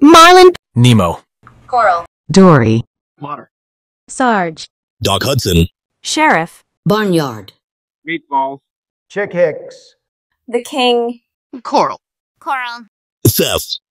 Marlin, Nemo. Coral. Dory, Water. Sarge. Doc Hudson, Sheriff. Barnyard. Meatballs. Chick Hicks. The King. Coral. Coral. Seth,